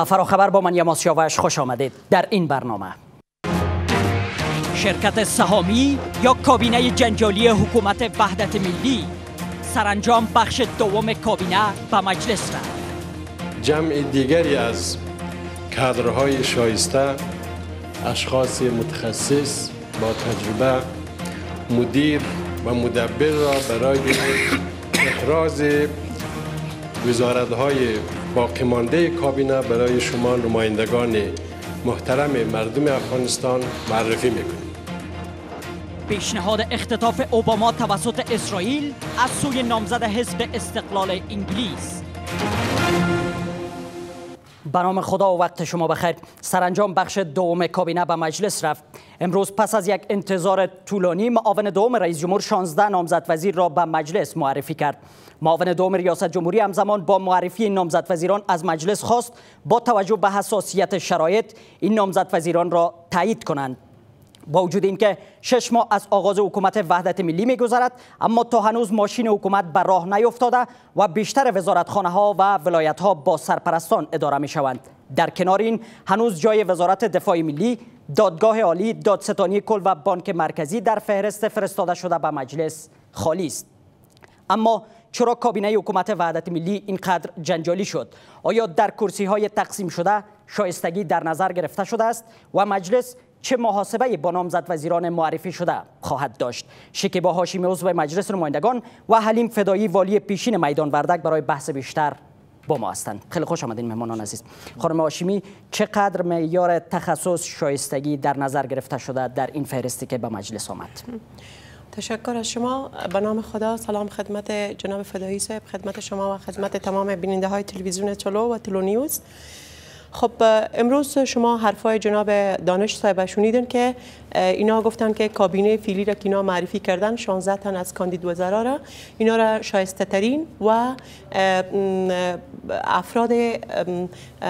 به فراخبر با من یماس یاوش خوش آمدید در این برنامه. شرکت سهامی یا کابینه جنجالی حکومت وحدت ملی. سرانجام بخش دوم کابینه به مجلس رفت جمع دیگری از کادرهای شایسته اشخاص متخصص با تجربه مدیر و مدبر را برای احراز وزارت های باقی مانده کابینه برای شما نمایندگان محترم مردم افغانستان معرفی می‌کنیم. پیشنهاد اختطاف اوباما توسط اسرائیل از سوی نامزد حزب استقلال انگلیس. به نام خدا و وقت شما بخیر. سرانجام بخش دوم کابینه به مجلس رفت. امروز پس از یک انتظار طولانی معاون دوم رئیس جمهور 16 نامزد وزیر را به مجلس معرفی کرد. معاون دوم ریاست جمهوری همزمان با معرفی نامزد وزیران از مجلس خواست با توجه به حساسیت شرایط این نامزد وزیران را تایید کنند. با وجود اینکه شش ماه از آغاز حکومت وحدت ملی میگذرد اما تا هنوز ماشین حکومت بر راه نیفتاده و بیشتر وزارتخانه ها و ولایت ها با سرپرستان اداره می شوند در کنار این هنوز جای وزارت دفاع ملی دادگاه عالی دادستانی کل و بانک مرکزی در فهرست فرستاده شده به مجلس خالی است. اما چرا کابینه حکومت وحدت ملی اینقدر جنجالی شد. آیا در کرسی های تقسیم شده شایستگی در نظر گرفته شده است و مجلس چه محاسبه با نامزد وزیران معرفی شده خواهد داشت؟ شکیبا هاشمی عضو مجلس نمایندگان و حلیم فدایی والی پیشین میدان وردک برای بحث بیشتر با ما هستند. خیلی خوش آمدین مهمانان عزیز. خانم هاشمی چقدر معیار تخصص شایستگی در نظر گرفته شده در این فهرستی که به مجلس آمد؟ تشکر از شما. به نام خدا سلام خدمت جناب فدایی صاحب خدمت شما و خدمت تمام بیننده های تلویزیون چلو و تلو نیوز. خب امروز شما حرفای جناب دانش صاحب شنیدن که اینا گفتن که کابینه فیلی را که معرفی کردن 16 تن از کاندید وزرا را اینا را شایسته ترین و افراد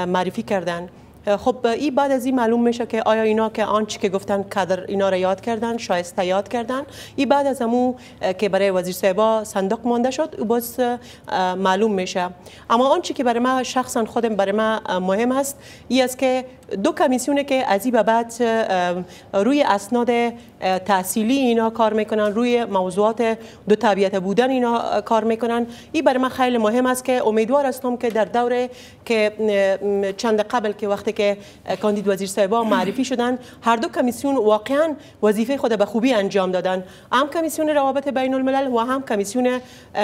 معرفی کردن. خب این بعد از این معلوم میشه که آیا اینا که آنچه که گفتن کادر اینا را یاد کردن شایسته یاد کردن. این بعد از امو که برای وزیر صاحبا صندوق مانده شد او باز معلوم میشه. اما آنچه که برای ما شخصا خودم برای ما مهم است این است که دو کمیسیونه که از این بعد روی اسناد تحصیلی اینا کار می‌کنن روی موضوعات دو طبیعت بودن اینا کار می‌کنن. این برای من خیلی مهم است که امیدوار هستم که در دوره که چند قبل که وقتی که کاندید وزیر صاحبا معرفی شدن هر دو کمیسیون واقعا وظیفه خود به خوبی انجام دادن. هم کمیسیون روابط بین الملل و هم کمیسیون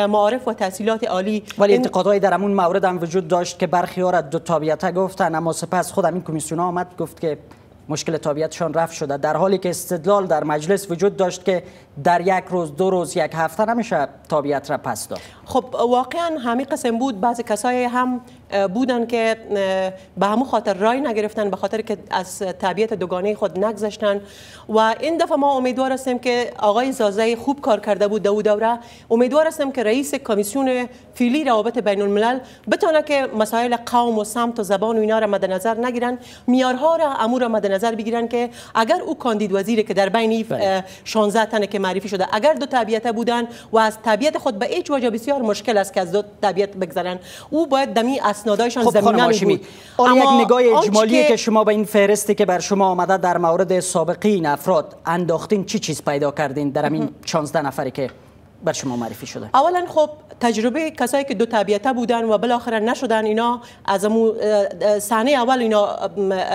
معارف و تحصیلات عالی. ولی انتقادهای در همون مورد هم وجود داشت که برخی ها دو تابعیت گفتن اما سپس خود این کمیسیون آمد گفت که مشکل تابعیتشان رفت شده. در حالی که استدلال در مجلس وجود داشت که در یک روز دو روز یک هفته نمیشه تابعیت را پس داد. خب واقعا همین قسم بود. بعضی کسای هم بودن که به همون خاطر رای نگرفتن به خاطر که از طبیعت دوگانه خود نگذشتن. و این دفعه ما امیدوار هستیم که آقای زازه خوب کار کرده بود دو دوره امیدوار هستیم که رئیس کمیسیون فیلی روابط بین الملل بتونه که مسائل قوم و سمت و زبان و اینا را مد نظر نگیرن. میارها را امور را مد نظر بگیرن که اگر او کاندید وزیر که در بین 16 بله. تنه که معرفی شده. اگر دو طبیعت بودن و از طبیعت خود به هیچ وجه بسیار مشکل است که از دو طبیعت بگذرن او باید دمی اسنادایشان خب زمینه بود. اما یک نگاه اجمالی که... که شما به این فهرستی که بر شما آمده در مورد سابقین افراد انداختین چی چیز پیدا کردین در این 16 نفری که بر شما معرفی شده. اولا خب تجربه کسایی که دو طبیعته بودن و بالاخره نشدن اینا از امو صحنه اول اینا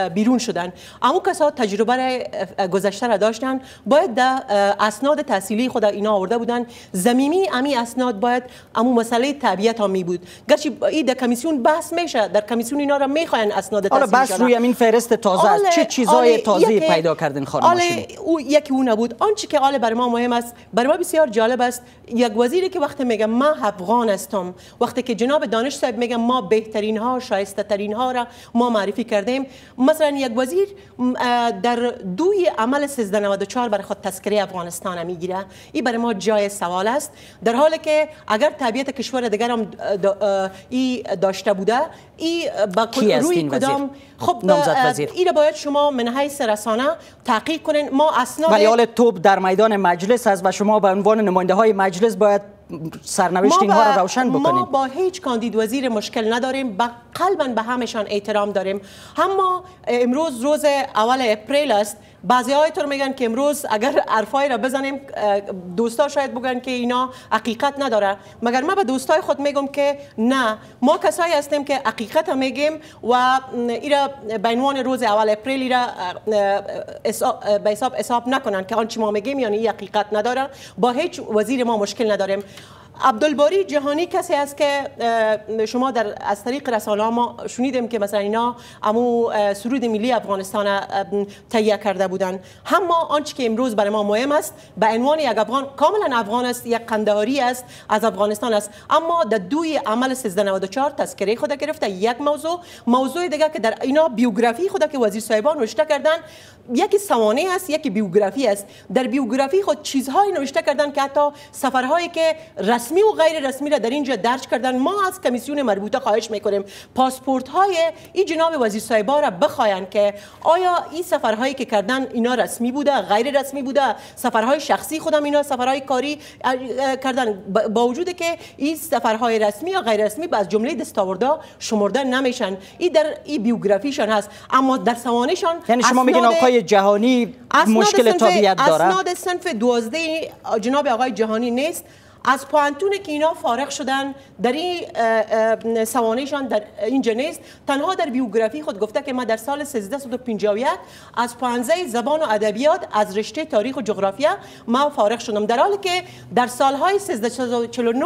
بیرون شدن. اما کسا تجربه گذشته را داشتن. باید در اسناد تحصیلی خود اینا آورده بودن. زمینی امی اسناد باید امو مسئله طبیعت هم می بود. گرچه این در کمیسیون بحث میشه در کمیسیون اینا را می‌خواین اسناد تحصیلی بحث روی این فهرست تازه است. چه چیزای تازه پیدا کردین خانم او یکی اون نبود. آنچه که آله برای ما مهم است برای ما بسیار جالب است. یک وزیری که وقتی میگه ما افغان هستم وقتی که جناب دانش صاحب میگه ما بهترین ها شایسته ترین ها را ما معرفی کردیم مثلا یک وزیر در دوی عمل 1394 برای خود تذکره افغانستان می‌گیره. این برای ما جای سوال است. در حالی که اگر طبیعت کشور دیگر هم ای داشته بوده ای با روی کدام؟ خب این باید شما من حیث رسانه تحقیق کنین. ما اسناد ولی حال توپ در میدان مجلس است و شما به عنوان نماینده های مجلس باید سرنوشت اینها را روشن بکنید ما با هیچ کاندید وزیر مشکل نداریم قلبا به همشان احترام داریم. اما امروز روز اول اپریل است. بعضی های طور میگن که امروز اگر حرفای را بزنیم دوستا شاید بگن که اینا حقیقت نداره. مگر ما به دوستای خود میگم که نه. ما کسایی هستیم که حقیقت میگیم و ایرا به عنوان روز اول اپریل را به حساب حساب نکنن که آنچه ما میگیم یعنی حقیقت نداره. با هیچ وزیر ما مشکل نداریم. عبدالباری جهانی کسی است که شما در از طریق رسانه ما شنیدیم که مثلا اینا امو سرود ملی افغانستان تهیه کرده بودن. اما آنچه که امروز برای ما مهم است به عنوان یک افغان کاملا افغان است یک قندهاری است از افغانستان است. اما در دوی عمل 1394 تذکره خود گرفته یک موضوع. موضوع دیگه که در اینا بیوگرافی خود که وزیر صاحبان نوشته کردن یکی سوانه است یکی بیوگرافی است. در بیوگرافی خود چیزهایی نوشته کردن که حتی سفرهایی که رسمی و غیر رسمی را در اینجا درج کردن. ما از کمیسیون مربوطه خواهش می‌کنیم پاسپورت های این جناب وزیر صاحبا را بخواین که آیا این سفرهایی که کردن اینا رسمی بوده غیر رسمی بوده؟ سفرهای شخصی خودم اینا سفرهای کاری کردن. با وجود که این سفرهای رسمی یا غیر رسمی از جمله دستاورده شمرده نمیشن. این در این بیوگرافیشان هست. اما در سوانهشان یعنی شما میگین آقای جهانی مشکل تابعیت داره اسناد صنف 12 جناب آقای جهانی نیست. از پوانتون که اینا فارغ شدن در این سوانهشان در اینجا نیست. تنها در بیوگرافی خود گفته که ما در سال 1351 از پانزه زبان و ادبیات از رشته تاریخ و جغرافیا ما فارغ شدم. در حالی که در سالهای 1349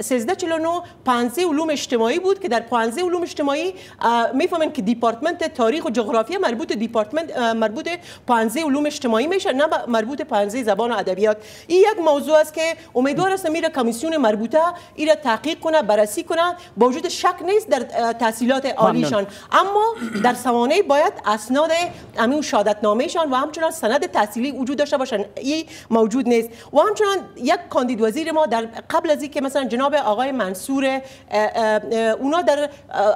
1349 پانزه علوم اجتماعی بود که در پانزه علوم اجتماعی می‌فهمن که دیپارتمنت تاریخ و جغرافیا مربوط دیپارتمنت مربوط پانزه علوم اجتماعی میشه نه مربوط پانزه زبان و ادبیات. این یک موضوع است که امیدوار هستم میره کمیسیون مربوطه ایره تحقیق کنه بررسی کنه. با وجود شک نیست در تحصیلات عالیشان. اما در سوانه باید اسناد امین شهادتنامهشان و همچنان سند تحصیلی وجود داشته باشن. این موجود نیست. و همچنان یک کاندید وزیر ما در قبل از اینکه مثلا جناب آقای منصور اونا در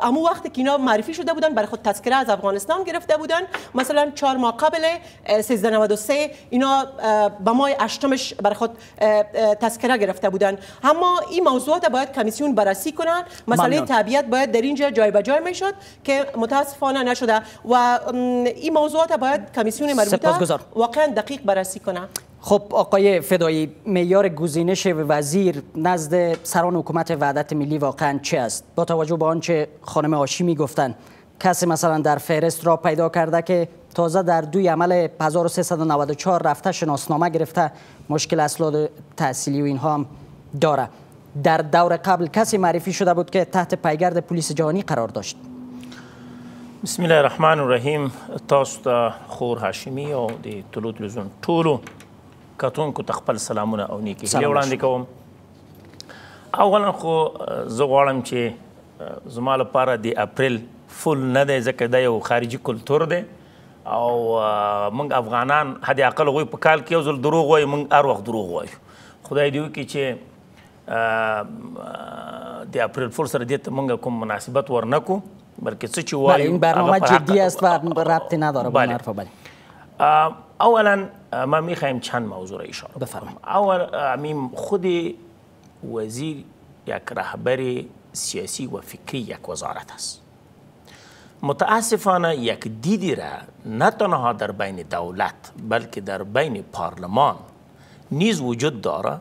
امو وقت که اینا معرفی شده بودن برای خود تذکره از افغانستان گرفته بودن. مثلا چهار ماه قبل 1393 اینا به ماه اشتمش برای خود تذکره گرفته بودن. اما این موضوعات باید کمیسیون بررسی کنن. مسئله طبیعت باید در اینجا جای به جای می‌شد که متاسفانه نشده. و این موضوعات باید کمیسیون مربوطه واقعا دقیق بررسی کنه. خب آقای فدایی معیار گزینش وزیر نزد سران حکومت وحدت ملی واقعا چه است؟ با توجه به آنچه خانم آشی گفتن کسی مثلا در فهرست را پیدا کرده که تازه در دوی عمل 1394 رفته شناسنامه گرفته مشکل اسناد تحصیلی و اینها هم داره. در دور قبل کسی معرفی شده بود که تحت پیگرد پلیس جهانی قرار داشت. بسم الله الرحمن الرحیم. تاسو ته خور هاشمی او د طلوع تلویزیون ټولو کتونکو ته خپل سلامونه او نیکی هیلې وړاندې کوم. اولا خو زه غواړم چې زما لپاره د April Fool نه دی ځکه دا یو خارجي کلتور دی او موږ افغانان حد اقل غوي په کال کې یو ځل دروغ وایو موږ هر وخت دروغ وایو خدای دې وکړي چې د April Fool سره دې ته موږ کوم مناسبت ورنکو بلکې څه چې وایو این برنامه جدی است و ربطی نداره به حرف بله. اولا ما میخوایم چند موضوع را اشاره بفرمایید. اول امیم خود وزیر یک رهبر سیاسی و فکری یک وزارت است متاسفانه یک دیدی را نه تنها در بین دولت بلکه در بین پارلمان نیز وجود داره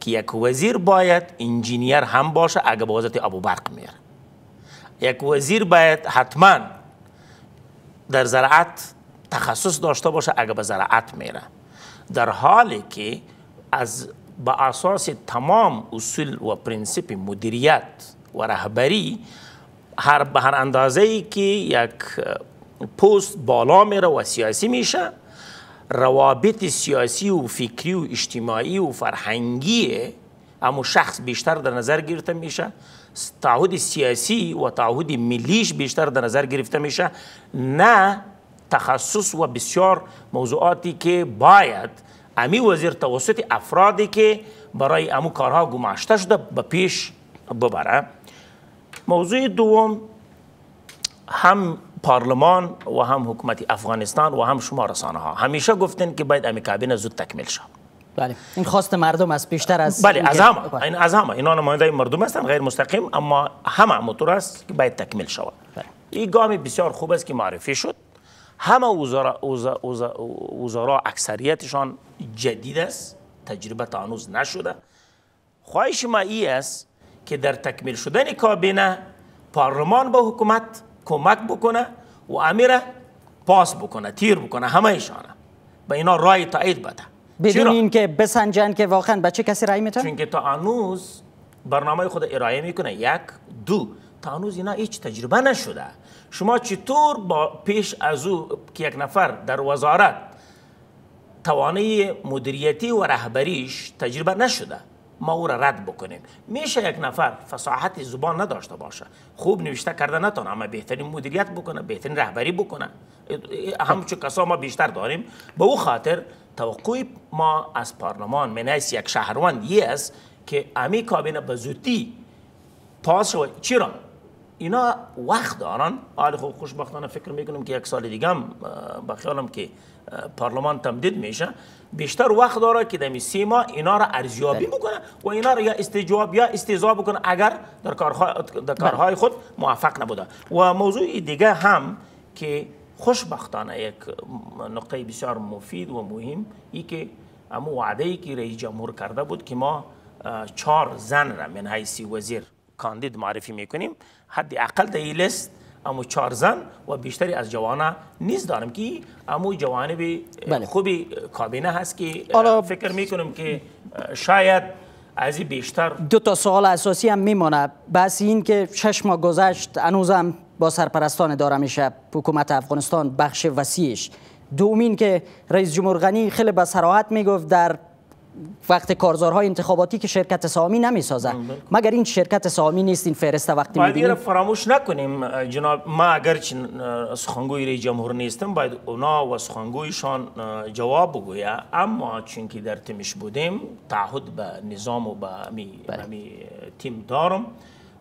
که یک وزیر باید انجینیر هم باشه اگه به وزارت ابوبرق میره یک وزیر باید حتما در زراعت تخصص داشته باشه اگه به زراعت میره. در حالی که از با اساس تمام اصول و پرنسیپ مدیریت و رهبری هر به هر اندازه ای که یک پست بالا میره و سیاسی میشه روابط سیاسی و فکری و اجتماعی و فرهنگی اما شخص بیشتر در نظر گرفته میشه تعهد سیاسی و تعهد ملیش بیشتر در نظر گرفته میشه نه تخصص و بسیار موضوعاتی که باید امی وزیر توسط افرادی که برای امو کارها گماشته شده به پیش ببره. موضوع دوم هم پارلمان و هم حکومت افغانستان و هم شما رسانه ها همیشه گفتن که باید امی کابینه زود تکمیل شد بله. این خواست مردم است بیشتر از بله از همه. این از همه. اینا نماینده مردم هستن غیر مستقیم اما همه موتور است که باید تکمیل شود. بله. این گام بسیار خوب است که معرفی شد. همه وزرا, وزرا, وزرا, وزرا اکثریتشان جدید است. تجربه هنوز نشده. خواهش ما ای است که در تکمیل شدن کابینه پارلمان به حکومت کمک بکنه و امیر پاس بکنه تیر بکنه همه ایشانه. به اینا رای تایید بده. بدون؟ اینکه بسنجن که واقعا به چه کسی رای میتن چون که تا هنوز برنامه خود ارائه می‌کنه. یک دو تا هنوز اینا هیچ تجربه نشده. شما چطور با پیش از او که یک نفر در وزارت توانایی مدیریتی و رهبریش تجربه نشده؟ ما او را رد بکنیم. میشه یک نفر فصاحت زبان نداشته باشه. خوب نوشته کرده نتونه اما بهترین مدیریت بکنه بهترین رهبری بکنه. همچون کسا ما بیشتر داریم. به او خاطر توقع ما از پارلمان من یک شهروند است که امی کابینه به زودی پاس شود چرا اینا وقت دارن. حال خوب خوشبختانه فکر می‌کنم که یک سال دیگه هم به خیالم که پارلمان تمدید میشه. بیشتر وقت داره که دمی سی ماه اینا را ارزیابی بکنه و اینا را یا استجواب یا استیضا بکنه اگر در در کارهای خود موفق نبوده. و موضوع دیگه هم که خوشبختانه یک نقطه بسیار مفید و مهم ای که امو وعده ای که رئیس جمهور کرده بود که ما چهار زن را من حیث وزیر کاندید معرفی می‌کنیم. حد اقل در این لیست امو چهار زن و بیشتری از جوانا نیز دارم که امو جوانب بله. خوبی کابینه هست که فکر می‌کنم که شاید از بیشتر دو تا سوال اساسی هم میمونه. بس این که شش ماه گذشت هنوزم با سرپرستان داره میشه حکومت افغانستان بخش وسیعش. دومین که رئیس جمهور غنی خیلی به صراحت می‌گفت در وقت کارزارهای انتخاباتی که شرکت سهامی نمی‌سازه مگر این شرکت سهامی نیست این فهرسته وقتی باید می‌بینیم؟ فراموش نکنیم جناب. ما اگرچه سخنگوی رئیس جمهور نیستم باید اونا و سخنگویشان جواب بگویه. اما چون که در تیمش بودیم تعهد به نظام و به امی, امی تیم دارم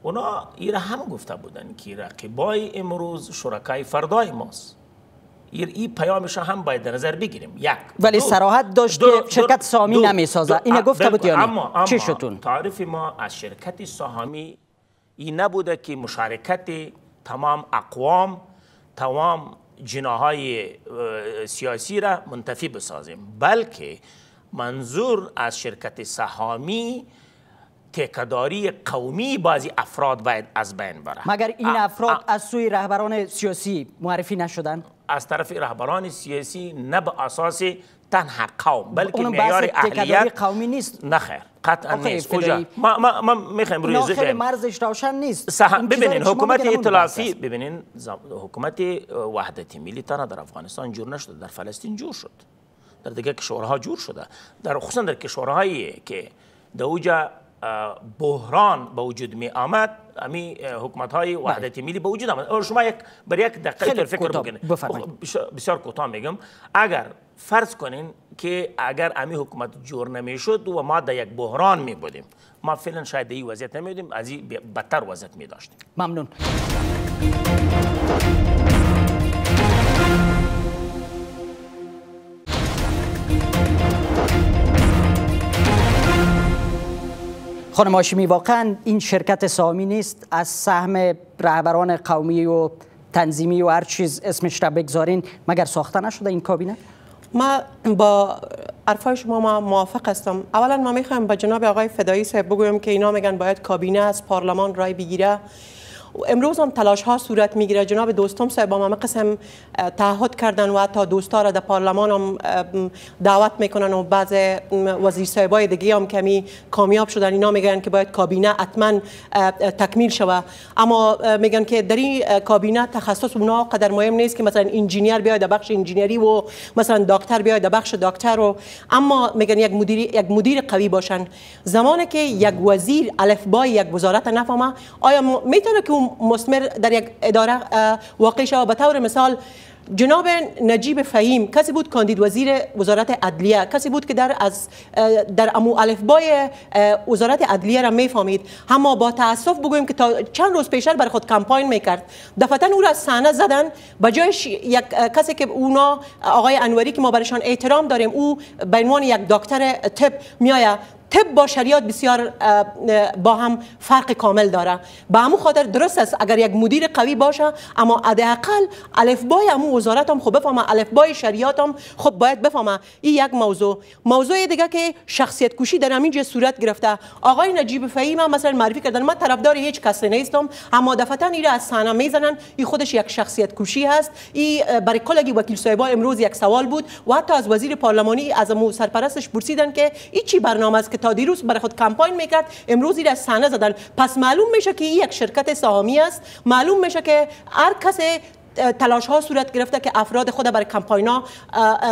اونا این را هم گفته بودن که رقیبای امروز شرکای فردای ماست. این ای پیامش هم باید در نظر بگیریم یک ولی صراحت داشت دو- که شرکت دو- نمی‌سازه. اینه گفته بود. یا نه؟ چی شدون؟ تعریف ما از شرکت سهامی این نبوده که مشارکت تمام اقوام تمام جناهای اه، سیاسی را منتفی بسازیم بلکه منظور از شرکت سهامی تکداری قومی بعضی افراد باید از بین بره. مگر این افراد از سوی رهبران سیاسی معرفی نشدن؟ از طرف رهبران سیاسی نه به اساس تنها قوم بلکه معیار اهلیت. قومی نیست. نه خیر قطعا نیست. کجا؟ ما ما ما می‌خوایم روی ذکر مرزش روشن نیست. چیزایی ببینین حکومت ائتلافی. ببینین زم- حکومت وحدت ملی تنها در افغانستان جور نشده در فلسطین جور شد. در دیگه کشورها جور شده. در خصوصا در کشورهایی که اه، بحران به وجود می آمد امی حکومت های وحدت ملی به وجود آمد. شما یک بر یک دقیقه فکر بکنید. بش- بسیار کوتاه میگم. اگر فرض کنین که اگر امی حکومت جور نمی‌شد و ما در یک بحران می بودیم. ما فعلا شاید این وضعیت نمیدیم از این بدتر وضعیت می داشتیم. ممنون. خانم هاشمی واقعا این شرکت سهامی نیست. از سهم رهبران قومی و تنظیمی و هر چیز اسمش را بگذارین مگر ساخته نشده این کابینه؟ ما با حرفای شما ما موافق هستم. اولا ما می‌خوایم به جناب آقای فدایی صاحب بگویم که اینا میگن باید کابینه از پارلمان رای بگیره. امروز هم تلاش ها صورت می‌گیره. جناب دوستم صاحب همه قسم تعهد کردن و حتی دوستا را در پارلمان هم دعوت می‌کنن و بعض وزیر صاحبای دیگه هم کمی کامیاب شدن. اینا میگن که باید کابینه حتما تکمیل شوه. اما میگن که در این کابینه تخصص اونا قدر مهم نیست که مثلا انجینیر بیاید در بخش انجینری و مثلا دکتر بیاید در بخش دکتر و اما میگن یک مدیر یک مدیر قوی باشن. زمانی که یک وزیر الفبای یک وزارت نفهمه آیا می‌تونه که مسمر در یک اداره واقع شود به طور مثال جناب نجیب فهیم کسی بود کاندید وزیر وزارت عدلیه کسی بود که در از در امو الفبای وزارت عدلیه را می‌فهمید. اما با تاسف بگویم که تا چند روز پیشتر بر خود کمپاین می‌کرد. دفعتا او را صحنه زدن. به جایش یک کسی که اونا آقای انوری که ما برشان احترام داریم او به عنوان یک دکتر طب میآید. طب با شریعت بسیار با هم فرق کامل داره. به همون خاطر درست است اگر یک مدیر قوی باشه اما حداقل الفبای همون وزارت هم خب بفهمه الفبای شریعت هم خب باید بفهمه. این یک موضوع. موضوع دیگه که شخصیت کشی در همین صورت گرفته. آقای نجیب فهیم هم مثلا معرفی کردن. من طرفدار هیچ کسی نیستم اما دفعتا این از صحنه می‌زنن. این خودش یک شخصیت کشی هست. این برای کلگی وکیل صاحبا امروز یک سوال بود. و حتی از وزیر پارلمانی از سرپرستش پرسیدن که این چی برنامه است که تا دیروز برای خود کمپاین می‌کرد. امروز را صحنه زدن. پس معلوم میشه که این یک شرکت سهامی است. معلوم میشه که هر کسی تلاش ها صورت گرفته که افراد خود برای کمپاینا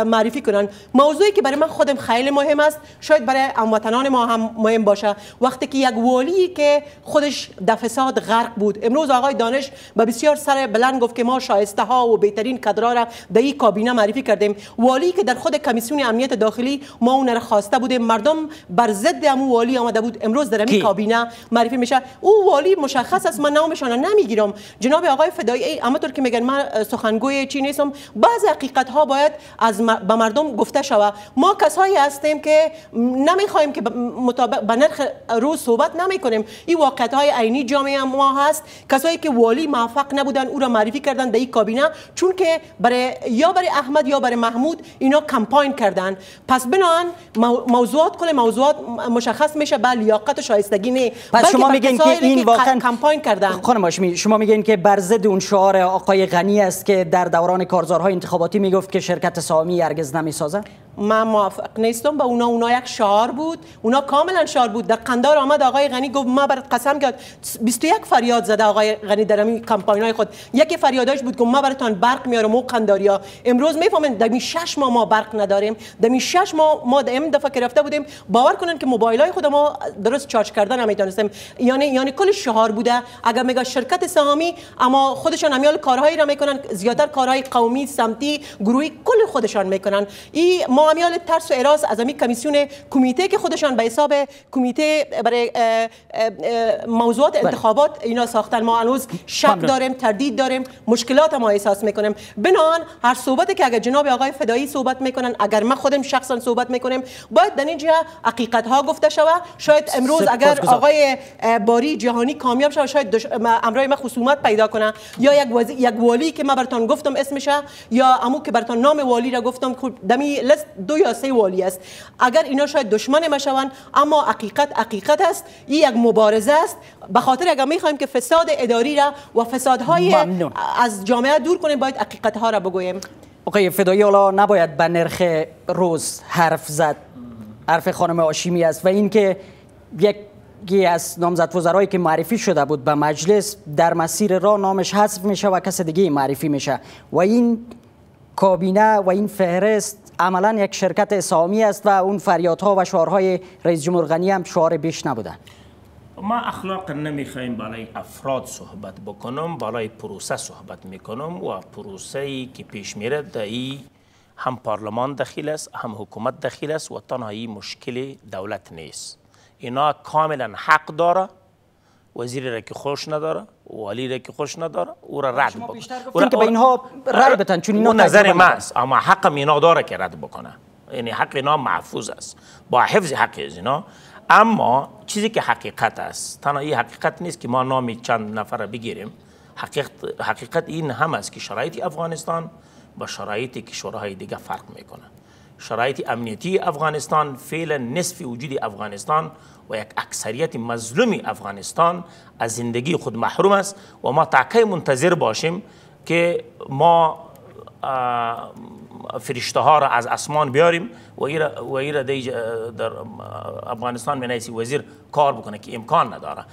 معرفی کنن. موضوعی که برای من خودم خیلی مهم است شاید برای هموطنان ما هم مهم باشه. وقتی که یک والی که خودش در فساد غرق بود. امروز آقای دانش به بسیار سر بلند گفت که ما شایسته ها و بهترین کادرها را در این کابینه معرفی کردیم. والی که در خود کمیسیون امنیت داخلی ما اون را خواسته بودیم مردم بر ضد امو والی آمده بود. امروز در این کابینه معرفی میشه. او والی مشخص است من نامشان نمی‌گیرم. جناب آقای فدایی همونطور که میگن سخنگوی چی نیستم بعض حقیقت ها باید از به مردم گفته شود ما کسایی هستیم که نمی‌خوایم که مطابق به نرخ روز صحبت نمی کنیم این واقعیت های عینی جامعه ما هست. کسایی که والی موفق نبودن او را معرفی کردن در این کابینه. چون که برای یا برای احمد یا برای محمود اینا کمپاین کردن. پس بنان موضوعات کل موضوعات مشخص میشه. به لیاقت و شایستگی نه. پس شما میگین که این واقعا کمپاین کردن. خانم شما میگین که بر ضد اون شعار آقای غنی است که در دوران کارزارهای انتخاباتی می‌گفت که شرکت سامی هرگز نمی‌سازه من موافق نیستم. به اونا اونا یک شعار بود. اونا کاملا شعار بود. در قندار آمد آقای غنی گفت ما برات قسم کرد 21 فریاد زده آقای غنی در این کمپاین خود. یکی فریاداش بود که ما براتون برق میارم و قنداریا امروز می‌فهمن در می ماه ما برق نداریم. در می ماه ما این دفعه گرفته بودیم. باور کنن که موبایل های خود ما درست چارج کردن نمی‌تونستیم. یعنی یعنی کل شعار بوده. اگر میگه شرکت سهامی اما خودشان امیال کارهایی را می‌کنن زیاتر کارهای قومی سمتی گروهی کل خودشان می‌کنن. این ما امیال ترس و اراز از امی کمیسیون کمیته که خودشان به حساب کمیته برای موضوعات بله. انتخابات اینا ساختن. ما هنوز شک داریم تردید داریم مشکلات ما احساس می‌کنیم. بنان هر صحبتی که اگر جناب آقای فدایی صحبت می‌کنن اگر من خودم شخصا صحبت می‌کنیم باید در اینجا حقیقت ها گفته شود. شاید امروز اگر آقای باری جهانی کامیاب شود شاید امرای ما خصومت پیدا کنه یا یک یک والی که من براتون گفتم اسمشه یا امو که براتون نام والی را گفتم دمی لست دو یا سه والی است. اگر اینا شاید دشمن ما شوند اما حقیقت حقیقت است این یک مبارزه است. به خاطر اگر می‌خوایم که فساد اداری را و فسادهای از جامعه دور کنیم باید حقیقت ها را بگوییم. آقای فدایی حالا نباید به نرخ روز حرف زد. حرف خانم آشیمی است و اینکه یکی از نامزد وزرایی که معرفی شده بود به مجلس در مسیر را نامش حذف میشه و کس دیگه معرفی میشه. و این کابینه و این فهرست عملا یک شرکت اسامی است و اون فریادها و شعارهای رئیس جمهور غنی هم شعار بیش نبودن ما اخلاق نمی‌خوایم بالای افراد صحبت بکنم بالای پروسه صحبت می‌کنم و پروسه ای که پیش میره در هم پارلمان دخیل است هم حکومت دخیل است و تنهایی مشکل دولت نیست. اینا کاملا حق داره وزیری را که خوش نداره والی را که خوش نداره او را رد بکنه که به اینها رای بتن چون اینا نظر ما است اما حق اینا داره که رد بکنه. یعنی حق اینا محفوظ است. با حفظ حق از اینا. اما چیزی که حقیقت است تنها این حقیقت نیست که ما نامی چند نفر بگیریم. حقیقت, حقیقت این هم است که شرایط افغانستان با شرایط کشورهای دیگه فرق می‌کنه. شرایط امنیتی افغانستان فعلا نصف وجود افغانستان و یک اکثریت مظلومی افغانستان از زندگی خود محروم است و ما تا منتظر باشیم که ما فرشته ها را از اسمان بیاریم و ایره در افغانستان می وزیر کار بکنه که امکان نداره.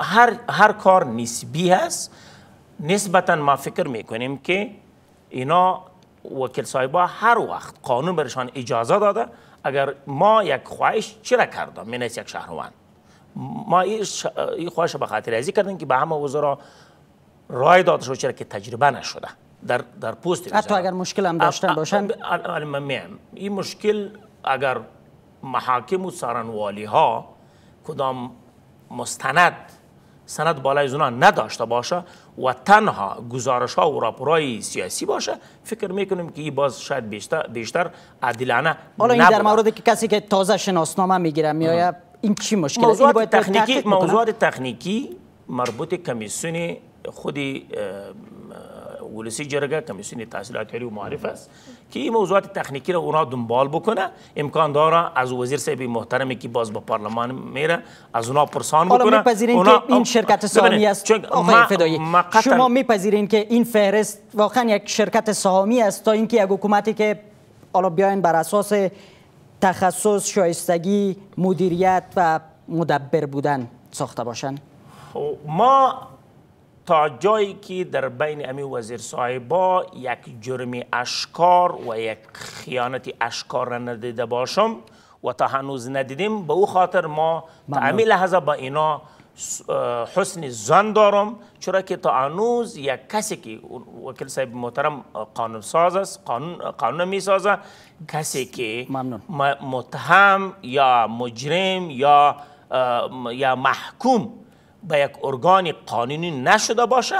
هر, هر کار نسبی هست. نسبتا ما فکر می‌کنیم که اینا وکیل صاحبا هر وقت قانون برشان اجازه داده اگر ما یک خواهش چرا کردم؟ من یک شهروند. ما این خواهش به خاطر ازی کردن که به همه وزرا رای داده شد چرا که تجربه نشده. در در پست حتی اگر مشکل هم داشتن باشن؟ این مشکل اگر محاکم و سرانوالی ها کدام مستند سند بالای زنا نداشته باشه و تنها گزارش ها و راپورای سیاسی باشه فکر می‌کنیم که این باز شاید بیشتر بیشتر عادلانه حالا این در موردی که کسی که تازه شناسنامه می‌گیره میآید این چی مشکل موضوعات تکنیکی موضوعات تکنیکی مربوط کمیسیون خودی ولسی جرگه کمیسیون تحصیلات عالی و معرف است. که این موضوعات تکنیکی را اونا دنبال بکنه امکان داره از وزیر صاحب محترمی که باز به پارلمان میره از اونا پرسان بکنه. حالا میپذیرین که این شرکت سهامی است. آقای فدایی شما میپذیرین که این فهرست واقعا یک شرکت سهامی است تا اینکه یک حکومتی که حالا بیاین بر اساس تخصص شایستگی مدیریت و مدبر بودن ساخته باشن؟ خب، ما تا جایی که در بین امی وزیر صاحبا یک جرمی اشکار و یک خیانت اشکار را ندیده باشم و تا هنوز ندیدیم به او خاطر ما تا امی لحظه با اینا حسن زن دارم چرا که تا هنوز یک کسی که وکیل صاحب محترم قانون ساز است قانون, قانون می سازه کسی که متهم یا مجرم یا یا محکوم به یک ارگان قانونی نشده باشه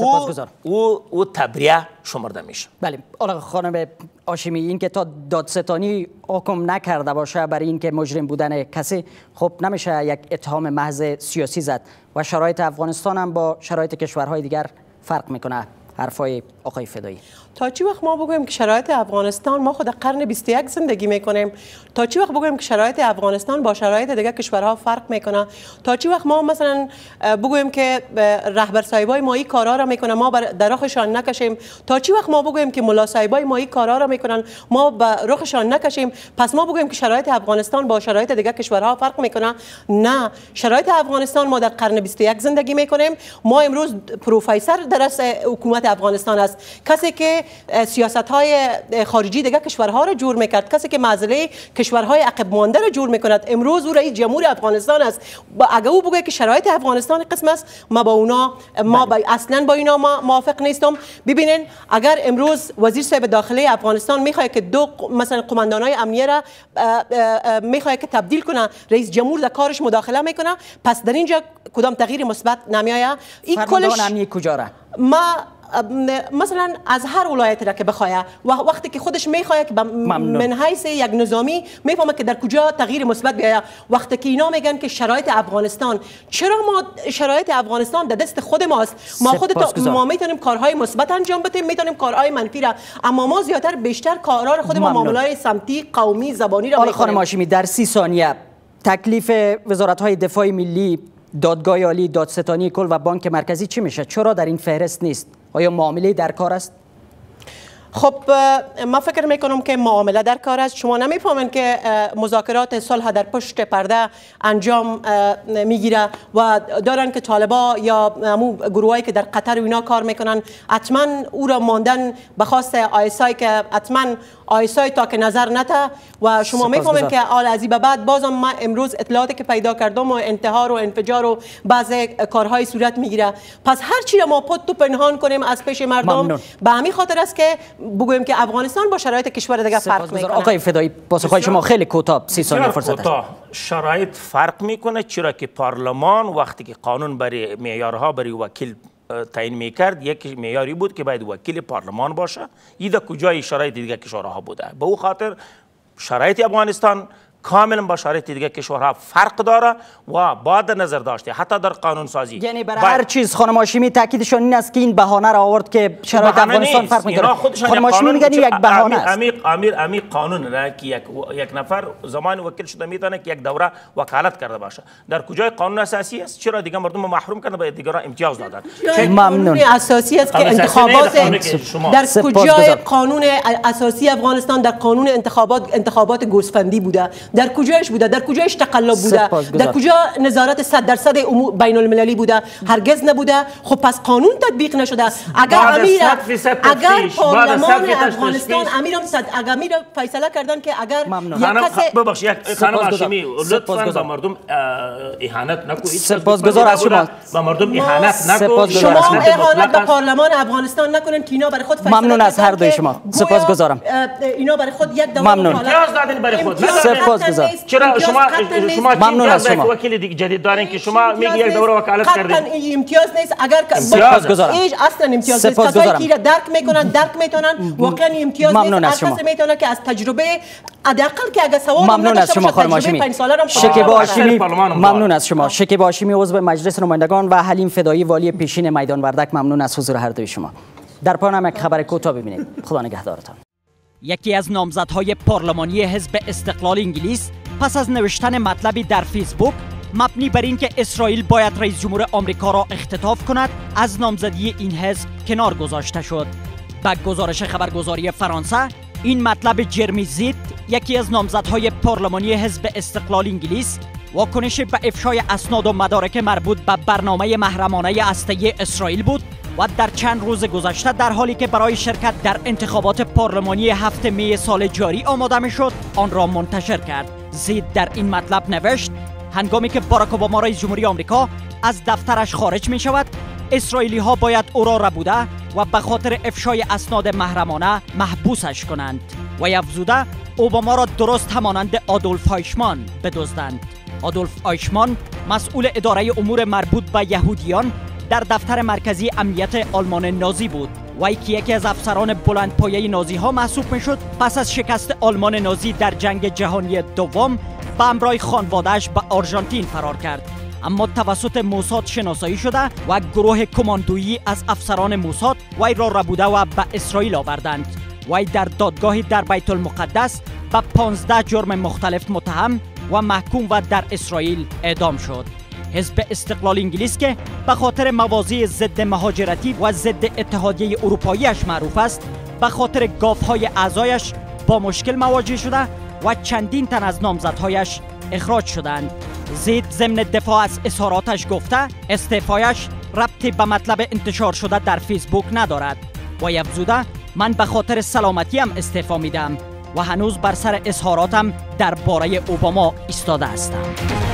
و او, او تبریه شمرده میشه. بله. حالا خانم آشمی این که تا دادستانی حکم نکرده باشه برای اینکه مجرم بودن کسی خب نمیشه یک اتهام محض سیاسی زد. و شرایط افغانستان هم با شرایط کشورهای دیگر فرق می‌کنه. حرفای آقای فدایی. تا چی وقت ما بگویم که شرایط افغانستان ما خود قرن 21 زندگی می‌کنیم. تا چی وقت بگویم که شرایط افغانستان با شرایط دیگه کشورها فرق می‌کنه. تا چی وقت ما مثلا بگویم که رهبر صاحبای ما این کارا را می‌کنه ما در رخشان نکشیم. تا چی وقت ما بگویم که ملا صاحبای ما این کارا را می‌کنن ما به رخشان نکشیم. پس ما بگویم که شرایط افغانستان با شرایط دیگه کشورها فرق می‌کنه. نه شرایط افغانستان ما در قرن 21 زندگی می‌کنیم. ما امروز پروفسور درس حکومت افغانستان کسی که سیاست های خارجی دیگه کشورها رو جور می‌کرد کسی که معضله کشورهای عقب مانده رو جور می‌کند. امروز او رئیس جمهور افغانستان است. با اگه او بگه که شرایط افغانستان قسم است ما با اونا ما با اصلا با اینا ما موافق نیستم. ببینین اگر امروز وزیر صاحب داخلی افغانستان می‌خواد که دو مثلا قماندان های امنیه را می‌خواد که تبدیل کنه رئیس جمهور در کارش مداخله می‌کنه پس در اینجا کدام تغییر مثبت نمیآید؟ این کلش کجا ما مثلا از هر ولایت را که بخواه و وقتی که خودش می‌خواه که من حیث یک نظامی می‌فهمه که در کجا تغییر مثبت بیاید. وقتی که اینا میگن که شرایط افغانستان چرا ما شرایط افغانستان در دست خود ماست؟ ما خود ما می‌تونیم کارهای مثبت انجام بدیم می‌تونیم کارهای منفی را اما ما زیاتر بیشتر کارها خود ما معاملات سمتی قومی زبانی را می‌کنیم خانم هاشمی در سی ثانیه تکلیف وزارت های دفاع ملی دادگاه عالی دادستانی کل و بانک مرکزی چی میشه؟ چرا در این فهرست نیست؟ آیا معامله در کار است؟ خب ما فکر می‌کنم که معامله در کار است. شما نمی‌فهمین که مذاکرات صلح در پشت پرده انجام می‌گیره و دارن که طالبا یا همون گروهایی که در قطر و اینا کار می‌کنن حتما او را ماندن به خواست آیسای که حتما آیسای تا که نظر نته و شما می‌فهمین که آل از به بعد بازم ما امروز اطلاعاتی که پیدا کردم و انتحار و انفجار و بعض کارهای صورت می‌گیره. پس هر چی ما پد تو پنهان کنیم از پیش مردم به همین خاطر است که بگویم که افغانستان با شرایط کشور دیگه فرق می‌کنه. آقای فدایی پاسخ شما خیلی کوتاه 30 ثانیه فرصت است. شرایط فرق می‌کنه چرا که پارلمان وقتی که قانون برای معیارها برای وکیل تعیین می‌کرد یک معیاری بود که باید وکیل پارلمان باشه. ایده کجای شرایط دیگه کشورها بوده؟ به او خاطر شرایط افغانستان کاملا با شرایط دیگه کشورها فرق داره و باید نظر داشته حتی در قانون سازی یعنی برای هر چیز خانم هاشمی تاکیدشون این است که این بهانه را آورد که شرایط افغانستان فرق می‌کنه خانم هاشمی میگن یک بهانه است. امیر امیر امیر قانون را که یک یک نفر زمان وکیل شده می‌تونه که یک دوره وکالت کرده باشه در کجای قانون اساسی است چرا دیگه مردم محروم کنه به دیگران امتیاز دادن ممنون اساسی است که انتخابات در کجای قانون اساسی افغانستان در قانون انتخابات انتخابات گوسفندی بوده در کجایش بوده؟ در کجایش تقلب بوده؟ در کجا نظارت 100 درصد بین المللی بوده؟ هرگز نبوده. خب پس قانون تطبیق نشده. اگر امیر اگر پارلمان افغانستان امیر اگر امیر فیصله کردن که اگر یک کس ببخشید خانم هاشمی لطفا به مردم اهانت نکنید سپاسگزار از شما به مردم اهانت نکنید شما اهانت به پارلمان افغانستان نکنین که اینا برای خود فیصله ممنون از هر دوی شما. سپاسگزارم. اینا برای خود یک دوره ممنون. امتیاز دادن برای خود. سپاسگزار چرا شما شما ممنون از شما. وکیل جدید دارین که شما میگی یک دوره وکالت کردین امتیاز نیست. اگر سپاسگزارم هیچ اصلا امتیاز نیست. کسایی که درک می‌کنن درک می‌تونن. واقعا امتیاز ممنون از شما. می‌تونه که از تجربه حداقل که اگه سوال ممنون از شما خانم هاشمی شکیبا هاشمی ممنون. از شما. شکیبا هاشمی عضو مجلس نمایندگان و حلیم فدایی والی پیشین میدان وردک. ممنون از حضور هر دوی شما. در پایان یک خبر کوتاه ببینید. خدا نگهدارتان. یکی از نامزدهای پارلمانی حزب استقلال انگلیس پس از نوشتن مطلبی در فیسبوک مبنی بر اینکه اسرائیل باید رئیس جمهور آمریکا را اختطاف کند از نامزدی این حزب کنار گذاشته شد. به گزارش خبرگزاری فرانسه این مطلب جرمی زید یکی از نامزدهای پارلمانی حزب استقلال انگلیس واکنش به افشای اسناد و مدارک مربوط به برنامه محرمانه استه اسرائیل بود و در چند روز گذشته در حالی که برای شرکت در انتخابات پارلمانی هفته می سال جاری آماده می شد آن را منتشر کرد. زید در این مطلب نوشت هنگامی که باراک اوباما رئیس جمهوری آمریکا از دفترش خارج می شود اسرائیلی ها باید او را ربوده و به خاطر افشای اسناد محرمانه محبوسش کنند. و افزوده اوباما را درست همانند آدولف هایشمان بدزدند. آدولف آیشمان مسئول اداره امور مربوط به یهودیان در دفتر مرکزی امنیت آلمان نازی بود. وی که یکی از افسران بلندپایه نازی ها محسوب می شد پس از شکست آلمان نازی در جنگ جهانی دوم به امرای خانوادهش به آرژانتین فرار کرد. اما توسط موساد شناسایی شده و گروه کماندویی از افسران موساد وی را ربوده و به اسرائیل آوردند. وی در دادگاهی در بیت المقدس به 15 جرم مختلف متهم و محکوم و در اسرائیل اعدام شد. حزب استقلال انگلیس که به خاطر موازی ضد مهاجرتی و ضد اتحادیه اروپاییش معروف است به خاطر های اعضایش با مشکل مواجه شده و چندین تن از نامزدهایش اخراج شدند. زید ضمن دفاع از اظهاراتش گفته استعفایش ربطی به مطلب انتشار شده در فیسبوک ندارد. و افزوده من به خاطر سلامتیم استعفا میدم و هنوز بر سر اظهاراتم درباره اوباما ایستاده هستم.